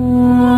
Oh.